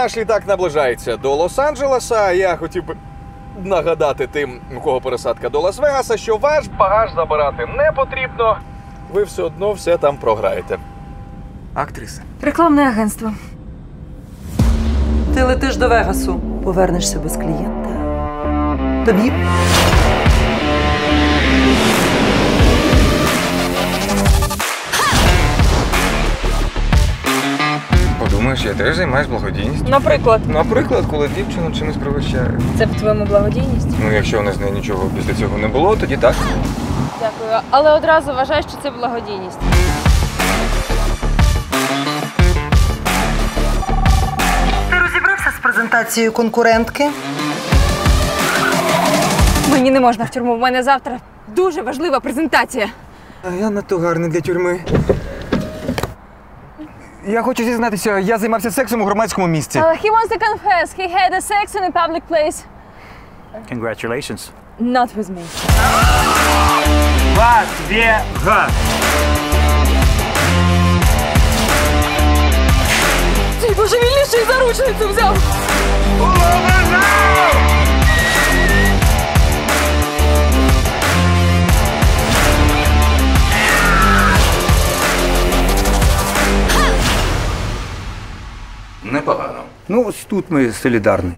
наш літак наближається до Лос-Анджелеса. Я хотів би нагадати тим, у кого пересадка до Лас-Вегаса, що ваш багаж забирати не потрібно. Ви все одно все там програєте. Актриса. Рекламне агентство. Ти летиш до Вегасу, повернешся без клієнта. Тобі Подумаєш, я теж займаюсь благодійністю. Наприклад, Наприклад, коли дівчину чимось пригощаю. це по-твоєму благодійність. Ну, якщо у нас з нею нічого після цього не було, тоді так. Дякую. Але одразу вважаю, що це благодійність. ти розібрався з презентацією конкурентки? Мені не можна в тюрму. У мене завтра дуже важлива презентація. А я надто гарний для тюрми. Я хочу зізнатися, я займався сексом у громадському місці. Uh, he wants to confess. He had a sex in a public place. Congratulations. Not with me. Вегас. Цей божевільніший заручницю взяв. Непогано. Ну, ось тут ми солідарні.